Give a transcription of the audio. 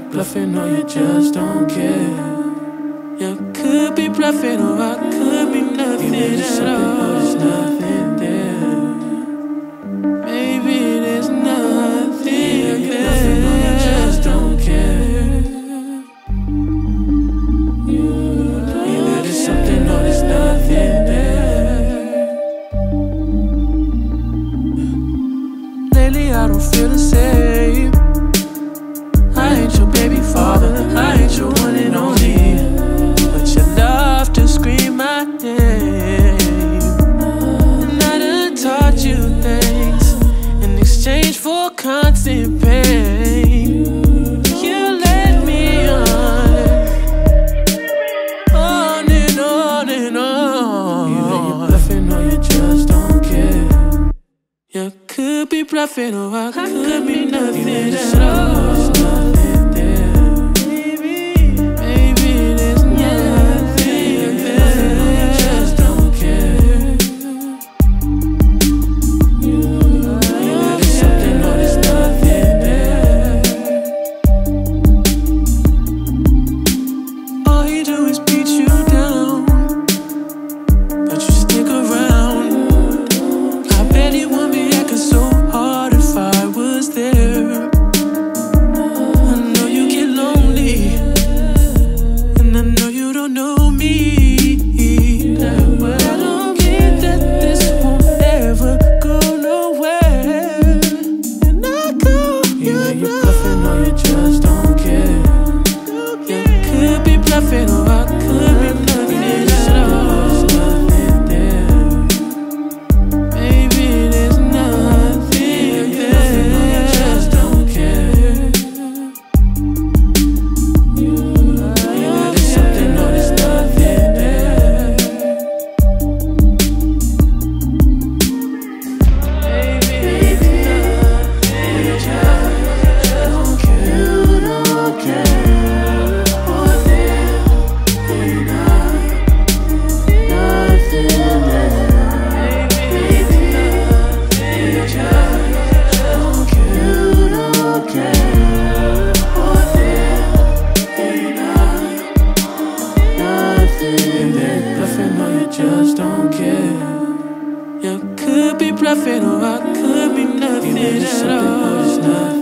bluffing or you just don't care. You could be bluffing or I could be nothing at all. There's nothing there. Maybe there's nothing yeah, there. Bluffing or you just don't care. You Either there's something or there's nothing there. Lately I don't feel the same. Pain. You let me on, on and on and on. Either you're bluffing or you just don't care. You could be bluffing or I could be nothing at all. Just don't care. You could be bluffing or I could be there. Bluffing or you just don't care. You could be bluffing or I could be nothing at all.